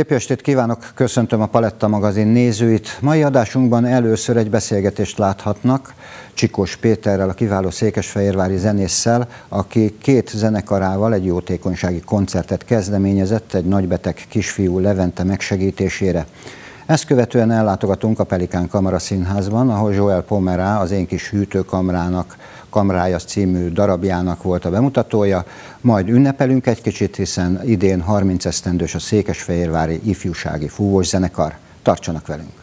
Szép estét kívánok, köszöntöm a Paletta magazin nézőit. Mai adásunkban először egy beszélgetést láthatnak Csikós Péterrel, a kiváló székesfehérvári zenésszel, aki két zenekarával egy jótékonysági koncertet kezdeményezett egy nagybeteg kisfiú Levente megsegítésére. Ezt követően ellátogatunk a Pelikán Kamara Színházban, ahol Joel Pomerá, az Én kis hűtőkamrának Kamrája című darabjának volt a bemutatója, majd ünnepelünk egy kicsit, hiszen idén 30 esztendős a Székesfehérvári Ifjúsági Fúvós Zenekar. Tartsanak velünk!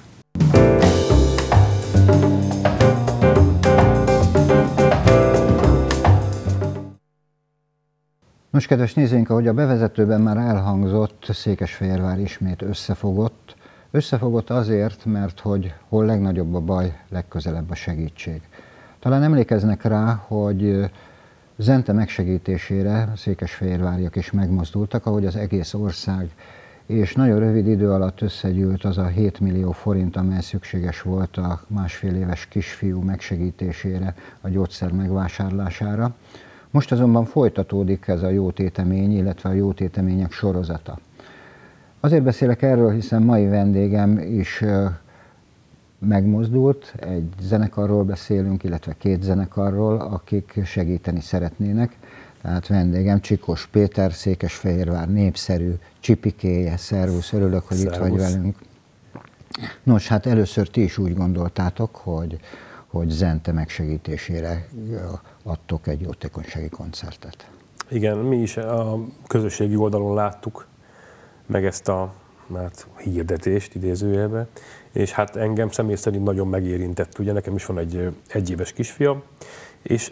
Most kedves nézőink, ahogy a bevezetőben már elhangzott, Székesfehérvár ismét összefogott. Összefogott azért, mert hogy hol legnagyobb a baj, legközelebb a segítség. Talán emlékeznek rá, hogy Zente megsegítésére székesfehérváriak is megmozdultak, ahogy az egész ország, és nagyon rövid idő alatt összegyűlt az a 7 millió forint, amely szükséges volt a másfél éves kisfiú megsegítésére, a gyógyszer megvásárlására. Most azonban folytatódik ez a jótétemény, illetve a jótétemények sorozata. Azért beszélek erről, hiszen mai vendégem is megmozdult, egy zenekarról beszélünk, illetve két zenekarról, akik segíteni szeretnének. Tehát vendégem Csikos Péter, Székesfehérvár népszerű csipikéje, szervusz, örülök, hogy szervusz. itt vagy velünk. Nos, hát először ti is úgy gondoltátok, hogy, hogy Zente megsegítésére adtok egy jótékonysági koncertet. Igen, mi is a közösségi oldalon láttuk meg ezt a mert hirdetést idézőjelbe, és hát engem személy szerint nagyon megérintett, ugye nekem is van egy egyéves kisfiam, és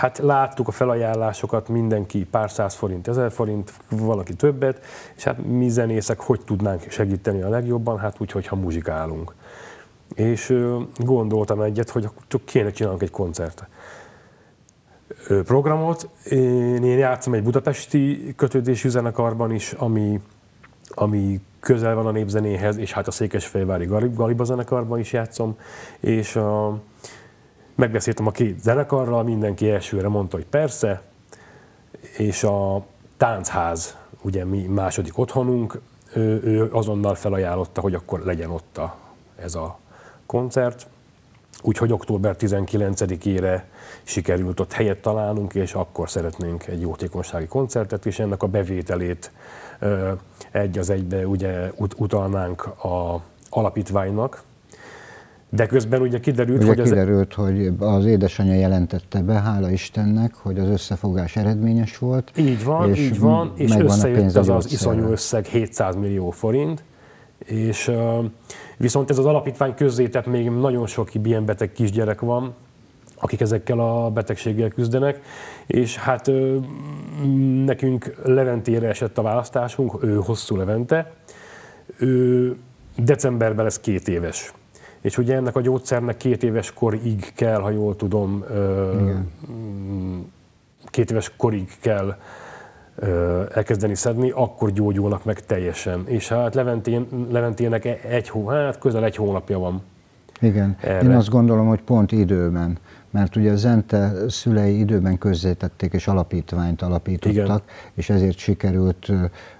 hát láttuk a felajánlásokat, mindenki pár száz forint, ezer forint, valaki többet, és hát mi zenészek hogy tudnánk segíteni a legjobban, hát úgy, hogyha muzsikálunk. És gondoltam egyet, hogy csak kéne csinálnunk egy koncert programot. Én játszom egy budapesti kötődésű zenekarban is, ami ami közel van a népzenéhez, és hát a Székesfehérvári Galiba zenekarban is játszom, és a, megbeszéltem a két zenekarral, mindenki elsőre mondta, hogy persze, és a táncház, ugye mi második otthonunk, ő, ő azonnal felajánlotta, hogy akkor legyen ott a, ez a koncert. Úgyhogy október 19-ére sikerült ott helyet találnunk, és akkor szeretnénk egy jótékonysági koncertet, és ennek a bevételét egy az egybe ugye ut- utalnánk a alapítványnak, de közben ugye kiderült, ugye hogy... kiderült, hogy az édesanyja jelentette be, hála Istennek, hogy az összefogás eredményes volt. Így van, és így van, és összejött az az iszonyú összeg 700 millió forint, és viszont ez az alapítvány közzétett még nagyon sok ilyen beteg kisgyerek van, akik ezekkel a betegséggel küzdenek, és hát nekünk Leventére esett a választásunk, ő hosszú Levente, ő decemberben lesz két éves. És ugye ennek a gyógyszernek két éves korig kell, ha jól tudom, Igen. két éves korig kell elkezdeni szedni, akkor gyógyulnak meg teljesen. És hát Leventén, Leventének egy hó, hát közel egy hónapja van. Igen, erre. én azt gondolom, hogy pont időben mert ugye a Zente szülei időben közzétették és alapítványt alapítottak, Igen. és ezért sikerült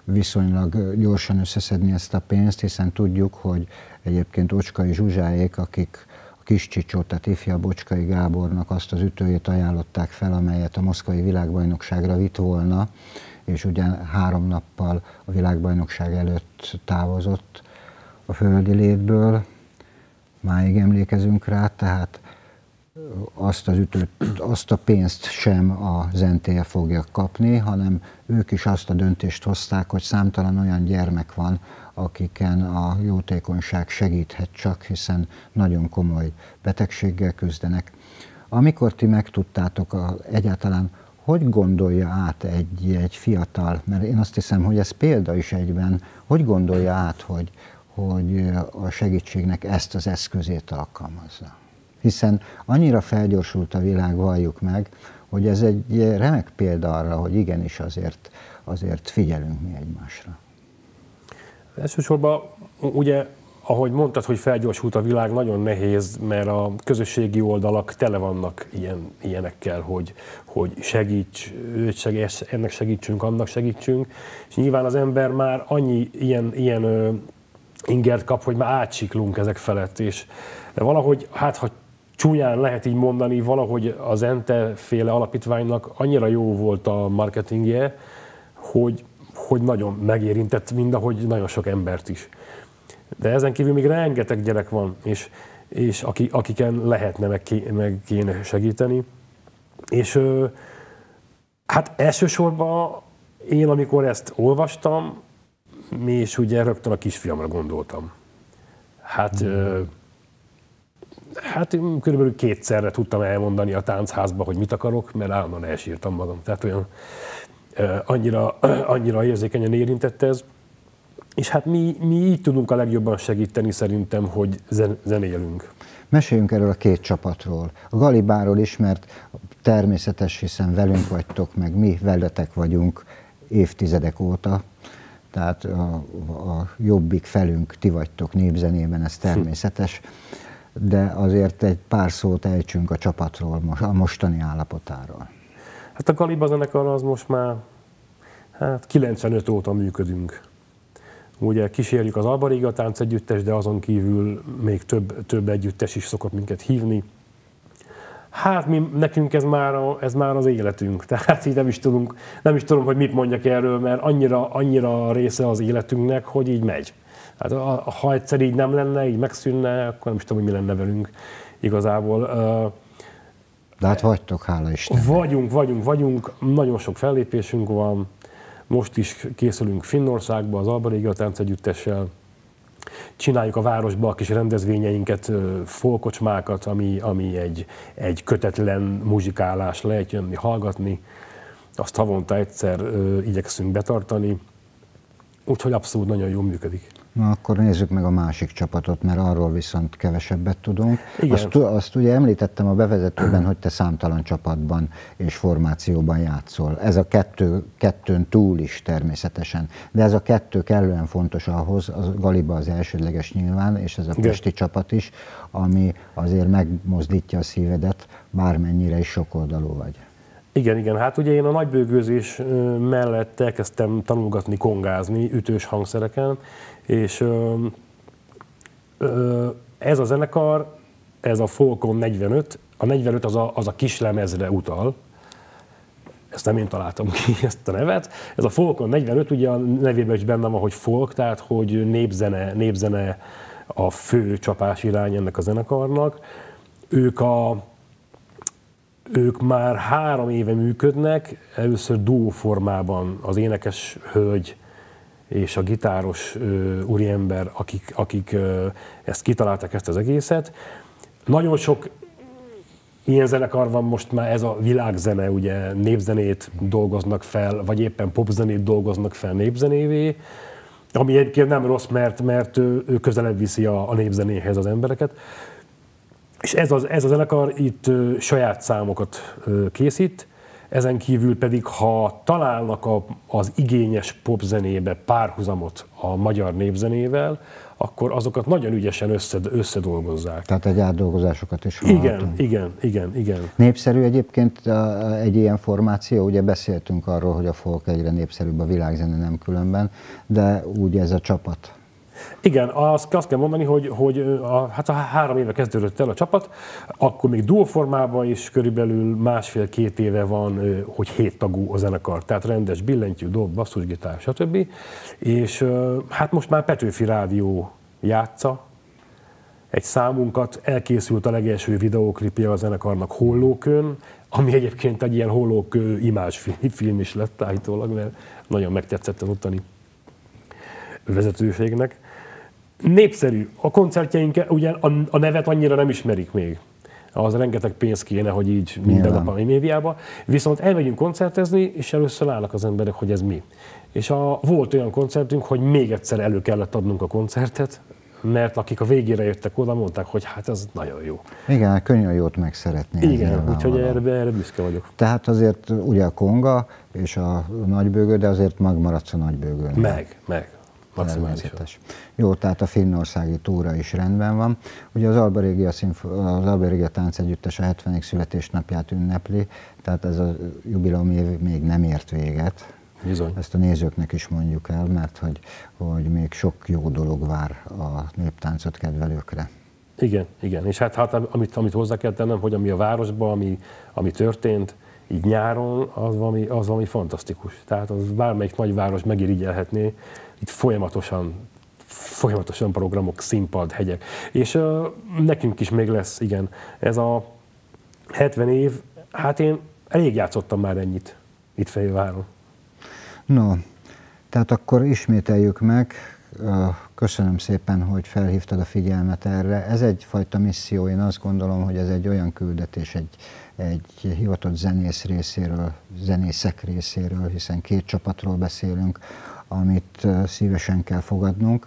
viszonylag gyorsan összeszedni ezt a pénzt, hiszen tudjuk, hogy egyébként Ocskai Zsuzsáék, akik kis csicsót, tehát ifja Bocskai Gábornak azt az ütőjét ajánlották fel, amelyet a moszkvai világbajnokságra vitt volna, és ugye három nappal a világbajnokság előtt távozott a földi létből, máig emlékezünk rá, tehát azt az ütőt, azt a pénzt sem a NTE fogja kapni, hanem ők is azt a döntést hozták, hogy számtalan olyan gyermek van, akiken a jótékonyság segíthet csak, hiszen nagyon komoly betegséggel küzdenek. Amikor ti megtudtátok a, egyáltalán, hogy gondolja át egy, egy fiatal, mert én azt hiszem, hogy ez példa is egyben, hogy gondolja át, hogy, hogy a segítségnek ezt az eszközét alkalmazza? hiszen annyira felgyorsult a világ, valljuk meg, hogy ez egy remek példa arra, hogy igenis azért, azért figyelünk mi egymásra. Elsősorban ugye ahogy mondtad, hogy felgyorsult a világ, nagyon nehéz, mert a közösségi oldalak tele vannak ilyen, ilyenekkel, hogy, hogy segíts, őt segíts, ennek segítsünk, annak segítsünk, és nyilván az ember már annyi ilyen, ilyen ingert kap, hogy már átsiklunk ezek felett, és de valahogy, hát ha csúnyán lehet így mondani, valahogy az Ente féle alapítványnak annyira jó volt a marketingje, hogy, hogy nagyon megérintett, mind ahogy nagyon sok embert is. De ezen kívül még rengeteg gyerek van, és, és aki, akiken lehetne, meg, ké, meg kéne segíteni. És hát elsősorban én, amikor ezt olvastam, és ugye rögtön a kisfiamra gondoltam. Hát, mm. hát körülbelül kétszerre tudtam elmondani a táncházba, hogy mit akarok, mert állandóan elsírtam magam. Tehát olyan annyira, annyira érzékenyen érintett ez. És hát mi, mi így tudunk a legjobban segíteni szerintem, hogy zen, zenélünk. Meséljünk erről a két csapatról. A Galibáról is, mert természetes, hiszen velünk vagytok, meg mi veletek vagyunk évtizedek óta, tehát a, a jobbik felünk ti vagytok népzenében, ez természetes, de azért egy pár szót ejtsünk a csapatról, a mostani állapotáról. Hát a Galiba zenekar az most már hát 95 óta működünk. Ugye kísérjük az Albariga tánc együttes, de azon kívül még több, több együttes is szokott minket hívni. Hát mi, nekünk ez már, a, ez már az életünk, tehát így nem is, tudunk, nem is tudom, hogy mit mondjak erről, mert annyira, annyira része az életünknek, hogy így megy. Hát, ha egyszer így nem lenne, így megszűnne, akkor nem is tudom, hogy mi lenne velünk igazából. De hát vagytok, hála Istennek. Vagyunk, vagyunk, vagyunk, nagyon sok fellépésünk van, most is készülünk Finnországba az Alba Tánc Együttessel, csináljuk a városba a kis rendezvényeinket, folkocsmákat, ami, ami egy, egy kötetlen muzsikálás, lehet jönni, hallgatni. Azt havonta egyszer ö, igyekszünk betartani, úgyhogy abszolút nagyon jól működik. Na akkor nézzük meg a másik csapatot, mert arról viszont kevesebbet tudunk. Igen. Azt, azt ugye említettem a bevezetőben, hogy te számtalan csapatban és formációban játszol. Ez a kettő, kettőn túl is természetesen. De ez a kettő kellően fontos ahhoz, a Galiba az elsődleges nyilván, és ez a Igen. Pesti csapat is, ami azért megmozdítja a szívedet, bármennyire is sokoldalú vagy. Igen, igen. Hát ugye én a nagybőgőzés mellett elkezdtem tanulgatni kongázni ütős hangszereken, és ö, ö, ez a zenekar, ez a Folkon 45, a 45 az a, az a kis lemezre utal, ezt nem én találtam ki ezt a nevet. Ez a Folkon 45, ugye a nevében is benne van, hogy folk, tehát hogy népzene, népzene a fő csapás irány ennek a zenekarnak. Ők a ők már három éve működnek, először duó formában az énekes hölgy és a gitáros ö, úriember, akik, akik ö, ezt kitalálták, ezt az egészet. Nagyon sok ilyen zenekar van most már, ez a világzene, ugye népzenét dolgoznak fel, vagy éppen popzenét dolgoznak fel népzenévé, ami egyébként nem rossz, mert, mert ő, ő közelebb viszi a, a népzenéhez az embereket. És ez, az, ez a zenekar itt ö, saját számokat ö, készít, ezen kívül pedig, ha találnak a, az igényes popzenébe párhuzamot a magyar népzenével, akkor azokat nagyon ügyesen összed, összedolgozzák. Tehát egy átdolgozásokat is Igen, igen, igen, igen. Népszerű egyébként egy ilyen formáció, ugye beszéltünk arról, hogy a folk egyre népszerűbb a világzene nem különben, de úgy ez a csapat igen, azt, azt kell mondani, hogy, hogy a, hát a három éve kezdődött el a csapat, akkor még duo formában is körülbelül másfél-két éve van, hogy hét tagú a zenekar, tehát rendes billentyű, dob, basszusgitár, stb. És hát most már Petőfi Rádió játsza, egy számunkat, elkészült a legelső videóklipje a zenekarnak Hollókön, ami egyébként egy ilyen hollók imázsfilm is lett állítólag, mert nagyon megtetszett az ottani vezetőségnek. Népszerű. A koncertjeink, ugye a, a nevet annyira nem ismerik még. Az rengeteg pénz kéne, hogy így minden nap a médiába. Viszont elmegyünk koncertezni, és először állnak az emberek, hogy ez mi. És a, volt olyan koncertünk, hogy még egyszer elő kellett adnunk a koncertet, mert akik a végére jöttek oda, mondták, hogy hát ez nagyon jó. Igen, könnyű a jót megszeretni. Igen, úgyhogy erre, erre büszke vagyok. Tehát azért ugye a konga és a nagybőgő, de azért megmaradsz a nagybőgőn. Meg, meg. Természetes. Jó, tehát a finnországi túra is rendben van. Ugye az Alba Regia, az Alba Regia Tánc Együttes a 70. születésnapját ünnepli, tehát ez a jubileum év még nem ért véget. Bizony. Ezt a nézőknek is mondjuk el, mert hogy, hogy még sok jó dolog vár a néptáncot kedvelőkre. Igen, igen. És hát, hát amit, amit hozzá kell tennem, hogy ami a városban, ami, ami történt, így nyáron, az valami, az valami fantasztikus. Tehát az bármelyik nagyváros megirigyelhetné, itt folyamatosan folyamatosan programok, színpad, hegyek. És uh, nekünk is még lesz, igen, ez a 70 év, hát én elég játszottam már ennyit itt Fehérváron. No, tehát akkor ismételjük meg, köszönöm szépen, hogy felhívtad a figyelmet erre. Ez egyfajta misszió, én azt gondolom, hogy ez egy olyan küldetés, egy, egy hivatott zenész részéről, zenészek részéről, hiszen két csapatról beszélünk, amit szívesen kell fogadnunk,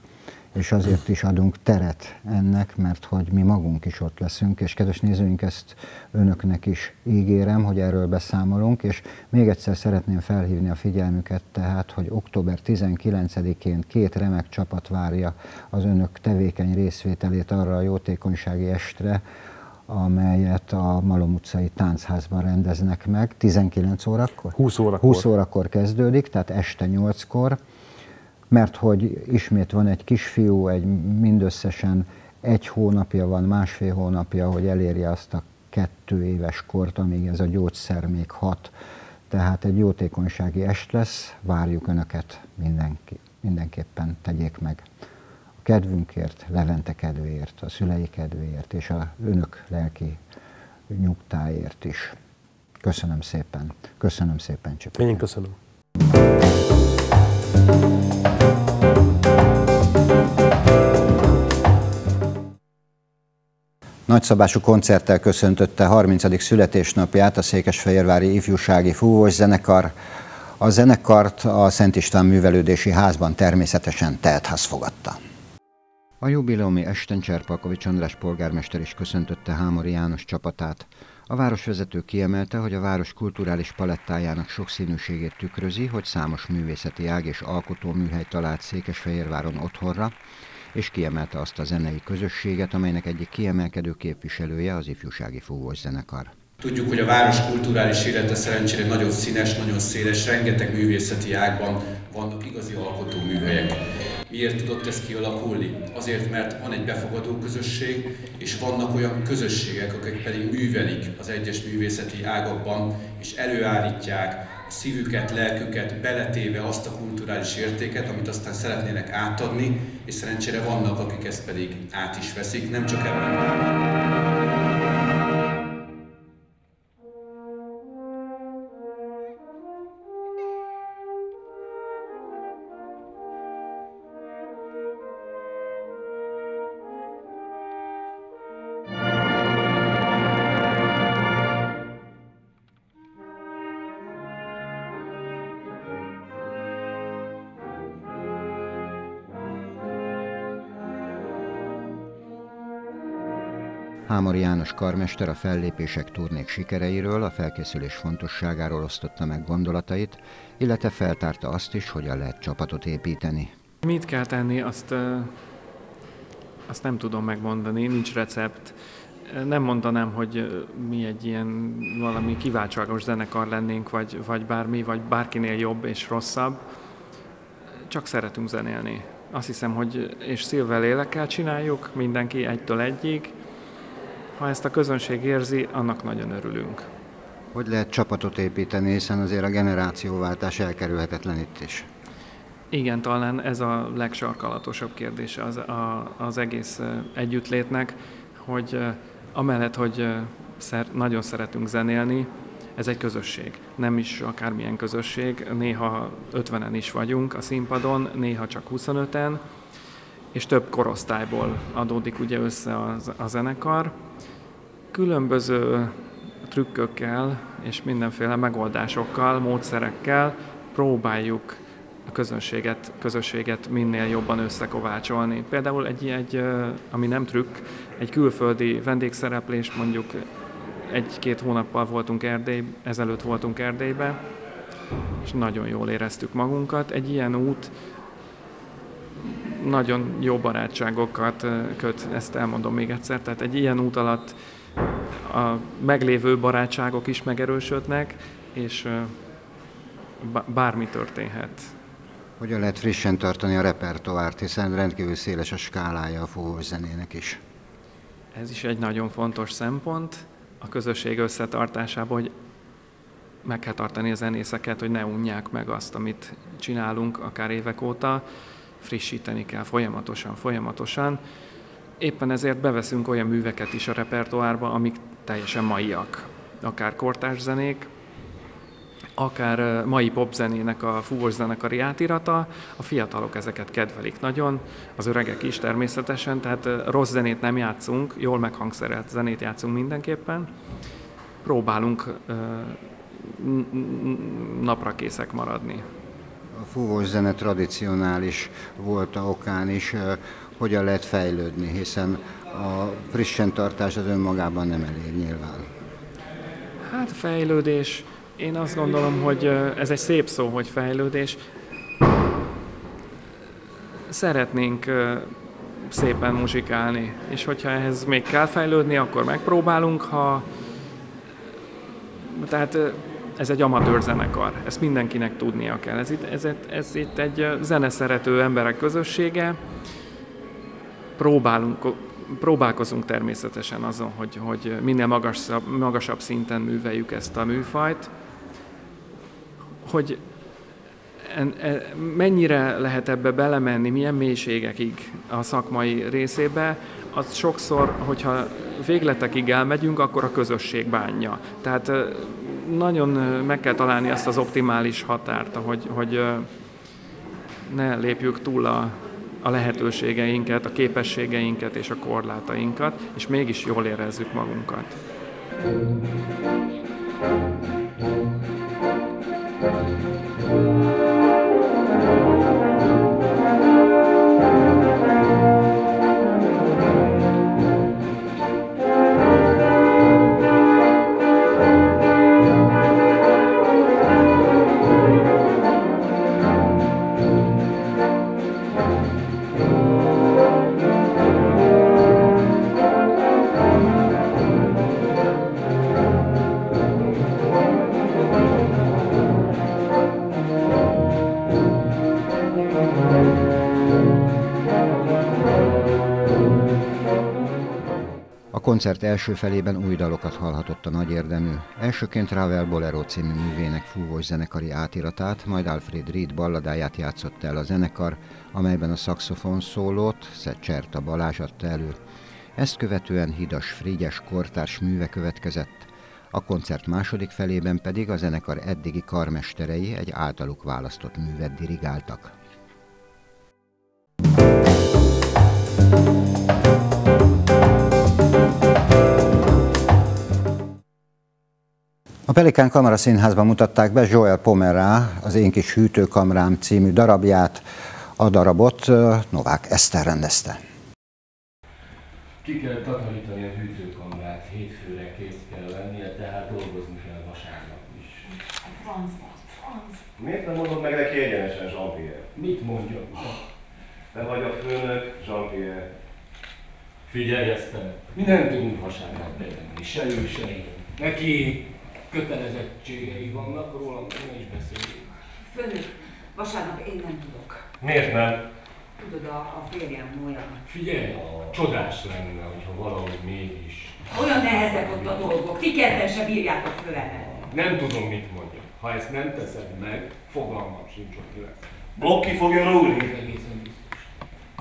és azért is adunk teret ennek, mert hogy mi magunk is ott leszünk, és kedves nézőink, ezt önöknek is ígérem, hogy erről beszámolunk, és még egyszer szeretném felhívni a figyelmüket tehát, hogy október 19-én két remek csapat várja az önök tevékeny részvételét arra a jótékonysági estre, amelyet a Malom utcai táncházban rendeznek meg, 19 órakor? 20 órakor. 20 órakor kezdődik, tehát este 8-kor, mert hogy ismét van egy kisfiú, egy mindösszesen egy hónapja van, másfél hónapja, hogy elérje azt a kettő éves kort, amíg ez a gyógyszer még hat. Tehát egy jótékonysági est lesz, várjuk Önöket mindenki, mindenképpen tegyék meg kedvünkért, Levente kedvéért, a szülei kedvéért és a önök lelki nyugtáért is. Köszönöm szépen. Köszönöm szépen, Csipke. Én köszönöm. Nagyszabású koncerttel köszöntötte 30. születésnapját a Székesfehérvári Ifjúsági Fúvós Zenekar. A zenekart a Szent István Művelődési Házban természetesen teltház fogadta. A jubileumi esten Cserpalkovics András polgármester is köszöntötte Hámori János csapatát. A városvezető kiemelte, hogy a város kulturális palettájának sokszínűségét tükrözi, hogy számos művészeti ág és alkotóműhely talált Székesfehérváron otthonra, és kiemelte azt a zenei közösséget, amelynek egyik kiemelkedő képviselője az ifjúsági fúvós zenekar. Tudjuk, hogy a város kulturális élete szerencsére nagyon színes, nagyon széles, rengeteg művészeti ágban vannak igazi alkotóműhelyek. Miért tudott ez kialakulni? Azért, mert van egy befogadó közösség, és vannak olyan közösségek, akik pedig művelik az egyes művészeti ágakban, és előállítják a szívüket, lelküket, beletéve azt a kulturális értéket, amit aztán szeretnének átadni, és szerencsére vannak, akik ezt pedig át is veszik, nem csak ebben. János karmester a fellépések turnék sikereiről, a felkészülés fontosságáról osztotta meg gondolatait, illetve feltárta azt is, hogyan lehet csapatot építeni. Mit kell tenni, azt, azt nem tudom megmondani, nincs recept. Nem mondanám, hogy mi egy ilyen valami kiváltságos zenekar lennénk, vagy, vagy bármi, vagy bárkinél jobb és rosszabb. Csak szeretünk zenélni. Azt hiszem, hogy és szilvel lélekkel csináljuk, mindenki egytől egyig, ha ezt a közönség érzi, annak nagyon örülünk. Hogy lehet csapatot építeni, hiszen azért a generációváltás elkerülhetetlen itt is. Igen, talán ez a legsarkalatosabb kérdése az, a, az egész együttlétnek, hogy amellett, hogy szer, nagyon szeretünk zenélni, ez egy közösség. Nem is akármilyen közösség, néha 50-en is vagyunk a színpadon, néha csak 25-en, és több korosztályból adódik ugye össze a, a zenekar. Különböző trükkökkel és mindenféle megoldásokkal, módszerekkel próbáljuk a közönséget, közösséget minél jobban összekovácsolni. Például egy, egy, ami nem trükk, egy külföldi vendégszereplés, mondjuk egy-két hónappal voltunk Erdély, ezelőtt voltunk Erdélybe, és nagyon jól éreztük magunkat. Egy ilyen út nagyon jó barátságokat köt, ezt elmondom még egyszer, tehát egy ilyen út alatt a meglévő barátságok is megerősödnek, és bármi történhet. Hogyan lehet frissen tartani a repertoárt, hiszen rendkívül széles a skálája a fúvós zenének is? Ez is egy nagyon fontos szempont a közösség összetartásában, hogy meg kell tartani a zenészeket, hogy ne unják meg azt, amit csinálunk akár évek óta, frissíteni kell folyamatosan, folyamatosan. Éppen ezért beveszünk olyan műveket is a repertoárba, amik teljesen maiak. Akár kortárs zenék, akár mai popzenének a fúvós zenekari átirata, a fiatalok ezeket kedvelik nagyon, az öregek is természetesen, tehát rossz zenét nem játszunk, jól meghangszerelt zenét játszunk mindenképpen. Próbálunk napra készek maradni. A fúvós zene tradicionális volt a okán is, hogyan lehet fejlődni, hiszen a frissen tartás az önmagában nem elég nyilván. Hát fejlődés, én azt gondolom, hogy ez egy szép szó, hogy fejlődés. Szeretnénk szépen muzsikálni, és hogyha ehhez még kell fejlődni, akkor megpróbálunk, ha tehát ez egy amatőr zenekar, ezt mindenkinek tudnia kell. Ez itt, ez, ez itt egy zeneszerető emberek közössége, próbálunk, próbálkozunk természetesen azon, hogy, hogy minél magasabb, magasabb szinten műveljük ezt a műfajt, hogy en, mennyire lehet ebbe belemenni, milyen mélységekig a szakmai részébe, az sokszor, hogyha végletekig elmegyünk, akkor a közösség bánja. Tehát nagyon meg kell találni azt az optimális határt, hogy, hogy ne lépjük túl a, a lehetőségeinket, a képességeinket és a korlátainkat, és mégis jól érezzük magunkat. Koncert első felében új dalokat hallhatott a nagy érdemű. Elsőként Ravel Bolero című művének fúvós zenekari átiratát, majd Alfred Reed balladáját játszott el a zenekar, amelyben a szaxofon szólót Szecserta Balázs adta elő. Ezt követően Hidas Frigyes kortárs műve következett. A koncert második felében pedig a zenekar eddigi karmesterei egy általuk választott művet dirigáltak. Pelikán Kamara Színházban mutatták be Joel Pomerá, az Én kis hűtőkamrám című darabját. A darabot Novák Eszter rendezte. Ki kell takarítani a hűtőkamrát, hétfőre kész kell lennie, tehát dolgozni kell vasárnap is. Franz, Franz. Miért nem mondod meg neki egyenesen, Jean-Pierre? Mit mondjam? Te vagy a főnök, Jean-Pierre. Figyelj, Eszter, mi nem tudunk vasárnap bevenni, se ő, se én. Neki kötelezettségei vannak, rólam ne is beszéljünk. Főnök, vasárnap én nem tudok. Miért nem? Tudod, a, a férjem olyan. Figyelj, csodás lenne, hogyha valahogy mégis. Olyan nehezek ott a dolgok, ti ketten se bírjátok fölemelni. Nem tudom, mit mondjak. Ha ezt nem teszed meg, fogalmam sincs, hogy lesz. Blokki fogja rúgni. Egészen biztos.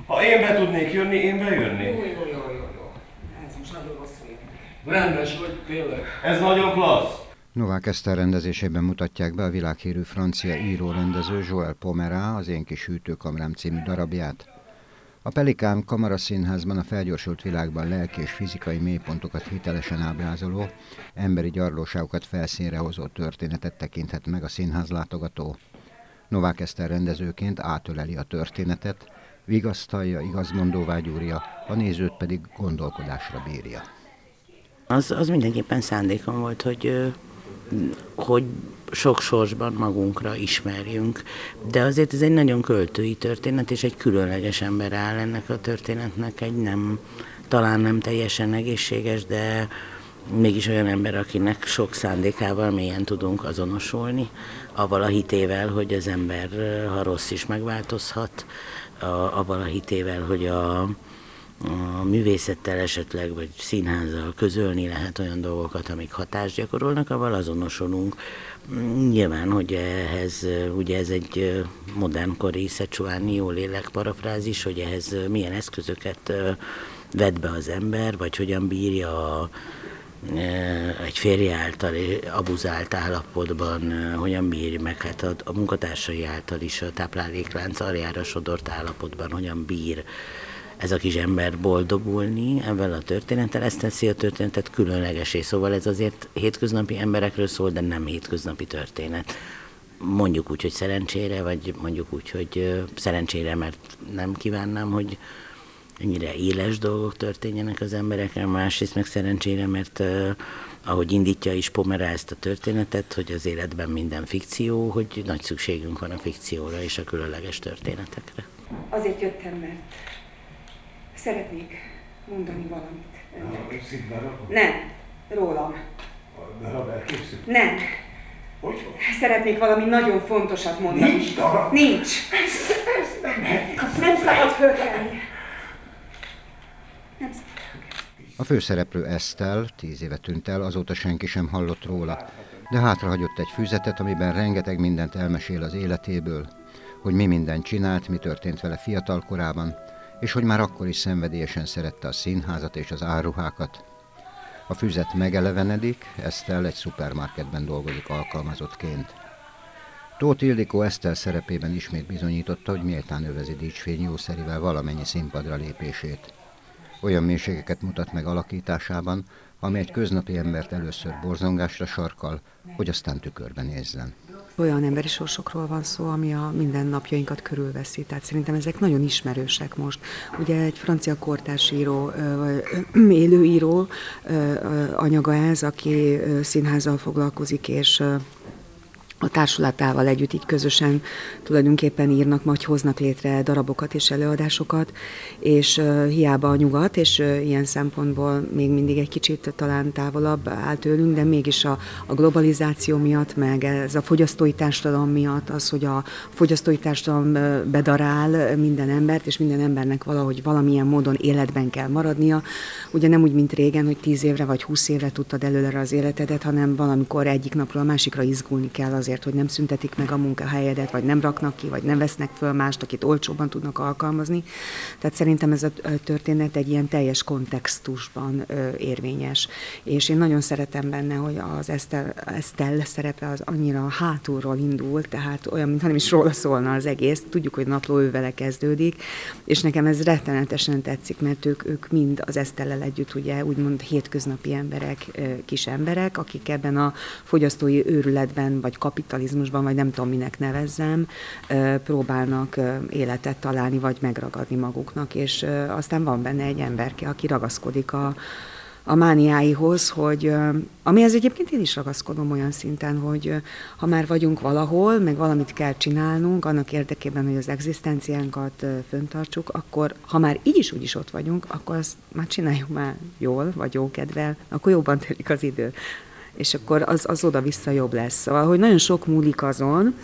Ha én be tudnék jönni, én bejönni. Jó, jó, jó, jó, jó. Ez most nagyon rosszul jön. Rendes vagy, tényleg. Ez nagyon klassz. Novák Eszter rendezésében mutatják be a világhírű francia író-rendező Joël Pomerá az Én kis hűtőkamrám című darabját. A Pelikán Kamara Színházban a felgyorsult világban lelki és fizikai mélypontokat hitelesen ábrázoló, emberi gyarlóságokat felszínre hozó történetet tekinthet meg a színház látogató. Novák Eszter rendezőként átöleli a történetet, vigasztalja, igazmondóvá gyúrja, a nézőt pedig gondolkodásra bírja. Az, az mindenképpen szándékom volt, hogy hogy sok sorsban magunkra ismerjünk. De azért ez egy nagyon költői történet, és egy különleges ember áll ennek a történetnek, egy nem, talán nem teljesen egészséges, de mégis olyan ember, akinek sok szándékával mélyen tudunk azonosulni, avval a hitével, hogy az ember, ha rossz is megváltozhat, avval a hitével, hogy a, a művészettel esetleg, vagy színházzal közölni lehet olyan dolgokat, amik hatást gyakorolnak, avval azonosulunk. Nyilván, hogy ehhez, ugye ez egy modernkori Szecsuáni jó lélek parafrázis, hogy ehhez milyen eszközöket vet be az ember, vagy hogyan bírja a, egy férje által abuzált állapotban hogyan bír meg, hát a, a munkatársai által is a tápláléklánc aljára sodort állapotban hogyan bír ez a kis ember boldogulni ebben a történettel, ezt teszi a történetet különlegesé. Szóval ez azért hétköznapi emberekről szól, de nem hétköznapi történet. Mondjuk úgy, hogy szerencsére, vagy mondjuk úgy, hogy szerencsére, mert nem kívánnám, hogy ennyire éles dolgok történjenek az emberekkel, másrészt meg szerencsére, mert ahogy indítja is Pomera ezt a történetet, hogy az életben minden fikció, hogy nagy szükségünk van a fikcióra és a különleges történetekre. Azért jöttem, mert szeretnék mondani valamit. Nem, rólam. Nem. Hogy? Szeretnék valami nagyon fontosat mondani. Nincs darab. Nincs. Nem szabad fölkelni. A főszereplő Esztel tíz éve tűnt el, azóta senki sem hallott róla, de hátrahagyott egy füzetet, amiben rengeteg mindent elmesél az életéből, hogy mi mindent csinált, mi történt vele fiatal korában, és hogy már akkor is szenvedélyesen szerette a színházat és az áruhákat. A füzet megelevenedik, Esztel egy szupermarketben dolgozik alkalmazottként. Tóth Ildikó Esztel szerepében ismét bizonyította, hogy méltán övezi dicsfény jószerivel valamennyi színpadra lépését olyan mélységeket mutat meg alakításában, ami egy köznapi embert először borzongásra sarkal, hogy aztán tükörbe nézzen. Olyan emberi sorsokról van szó, ami a mindennapjainkat körülveszi. Tehát szerintem ezek nagyon ismerősek most. Ugye egy francia kortársíró, élőíró anyaga ez, aki színházzal foglalkozik, és a társulatával együtt így közösen tulajdonképpen írnak, majd hoznak létre darabokat és előadásokat, és uh, hiába a nyugat, és uh, ilyen szempontból még mindig egy kicsit talán távolabb áll tőlünk, de mégis a, a globalizáció miatt, meg ez a fogyasztói társadalom miatt, az, hogy a fogyasztói társadalom bedarál minden embert, és minden embernek valahogy valamilyen módon életben kell maradnia. Ugye nem úgy, mint régen, hogy tíz évre vagy húsz évre tudtad előre az életedet, hanem valamikor egyik napról a másikra izgulni kell az azért, hogy nem szüntetik meg a munkahelyedet, vagy nem raknak ki, vagy nem vesznek föl mást, akit olcsóban tudnak alkalmazni. Tehát szerintem ez a történet egy ilyen teljes kontextusban érvényes. És én nagyon szeretem benne, hogy az Esztel, Esztel szerepe az annyira hátulról indul, tehát olyan, mintha nem is róla szólna az egész. Tudjuk, hogy napló ővele kezdődik, és nekem ez rettenetesen tetszik, mert ők, ők mind az Esztellel együtt ugye úgymond hétköznapi emberek, kis emberek, akik ebben a fogyasztói őrületben vagy kap kapitalizmusban, vagy nem tudom minek nevezzem, próbálnak életet találni, vagy megragadni maguknak, és aztán van benne egy emberke, aki ragaszkodik a, a mániáihoz, hogy amihez egyébként én is ragaszkodom olyan szinten, hogy ha már vagyunk valahol, meg valamit kell csinálnunk, annak érdekében, hogy az egzisztenciánkat föntartsuk, akkor ha már így is úgy is ott vagyunk, akkor azt már csináljuk már jól, vagy jó kedvel, akkor jobban telik az idő és akkor az, az oda-vissza jobb lesz. Szóval, hogy nagyon sok múlik azon,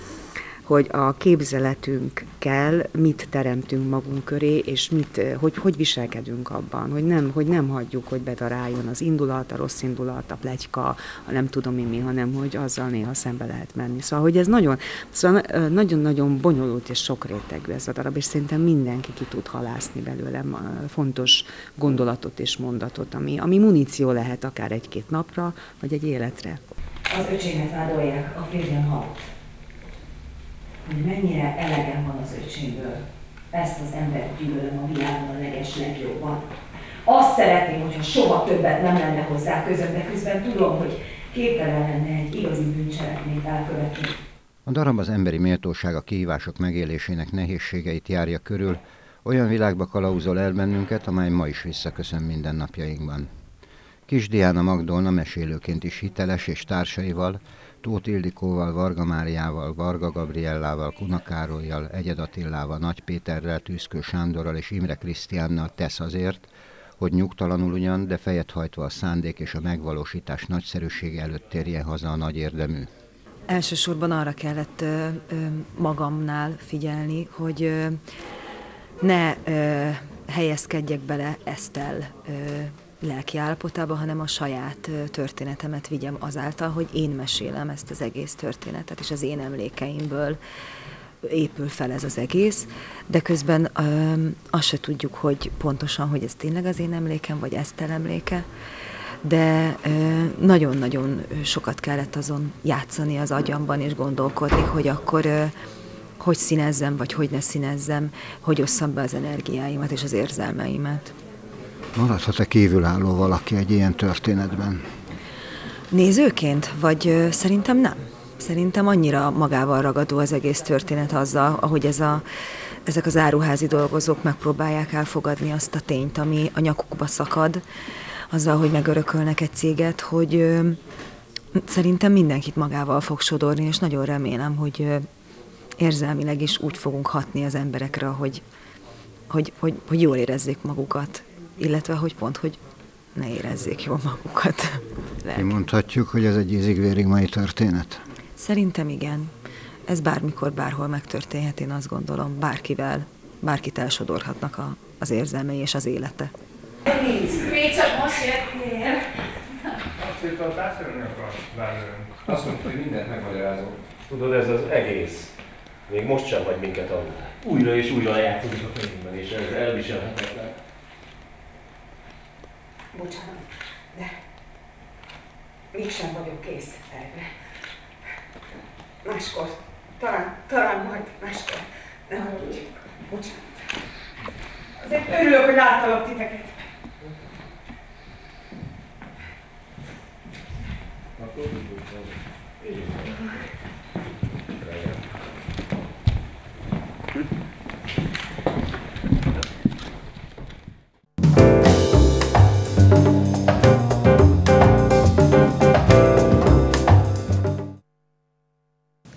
hogy a képzeletünkkel mit teremtünk magunk köré, és mit, hogy, hogy viselkedünk abban, hogy nem, hogy nem hagyjuk, hogy bedaráljon az indulat, a rossz indulat, a plegyka, a nem tudom mi, mi, hanem hogy azzal néha szembe lehet menni. Szóval, hogy ez nagyon, szóval nagyon-nagyon bonyolult és sokrétegű ez a darab, és szerintem mindenki ki tud halászni belőlem fontos gondolatot és mondatot, ami, ami muníció lehet akár egy-két napra, vagy egy életre. Az öcsémet vádolják, a férjem halt hogy mennyire elegem van az öcsémből. Ezt az embert gyűlölöm a világon a leges legjobban. Azt szeretném, hogyha soha többet nem lenne hozzá közöm, de közben tudom, hogy képtelen lenne egy igazi bűncselekményt elkövetni. A darab az emberi méltóság a kihívások megélésének nehézségeit járja körül, olyan világba kalauzol el bennünket, amely ma is visszaköszön mindennapjainkban. Kis Diana Magdolna mesélőként is hiteles és társaival, Tóth Ildikóval, Varga Máriával, Varga Gabriellával, Kuna Károlyjal, Egyed Attillával, Nagy Péterrel, Tűzkő Sándorral és Imre Krisztiánnal tesz azért, hogy nyugtalanul ugyan, de fejet hajtva a szándék és a megvalósítás nagyszerűsége előtt térjen haza a nagy érdemű. Elsősorban arra kellett ö, ö, magamnál figyelni, hogy ö, ne ö, helyezkedjek bele Esztel ö, lelki állapotába, hanem a saját történetemet vigyem azáltal, hogy én mesélem ezt az egész történetet, és az én emlékeimből épül fel ez az egész, de közben ö, azt se tudjuk, hogy pontosan, hogy ez tényleg az én emlékem, vagy Esztel emléke, de nagyon-nagyon sokat kellett azon játszani az agyamban, és gondolkodni, hogy akkor ö, hogy színezzem, vagy hogy ne színezzem, hogy osszam be az energiáimat és az érzelmeimet. Maradhat-e kívülálló valaki egy ilyen történetben? Nézőként? Vagy szerintem nem. Szerintem annyira magával ragadó az egész történet azzal, ahogy ez a, ezek az áruházi dolgozók megpróbálják elfogadni azt a tényt, ami a nyakukba szakad, azzal, hogy megörökölnek egy céget, hogy ö, szerintem mindenkit magával fog sodorni, és nagyon remélem, hogy ö, érzelmileg is úgy fogunk hatni az emberekre, hogy, hogy, hogy, hogy jól érezzék magukat, illetve hogy pont, hogy ne érezzék jól magukat. Mi mondhatjuk, hogy ez egy ízig mai történet? Szerintem igen. Ez bármikor, bárhol megtörténhet, én azt gondolom, bárkivel, bárkit elsodorhatnak a, az érzelmei és az élete. Még csak most jöttél. Azt, a társadalmi akar Azt mondta, hogy mindent megmagyarázom. Tudod, ez az egész. Még most sem hagy minket aludni. Újra és újra játszódik a fejünkben, és ez elviselhetetlen. Bocsánat, de mégsem vagyok kész erre. Máskor, talán, talán majd máskor. Ne haragudj. Bocsánat. Azért örülök, hogy láttalak titeket. Akkor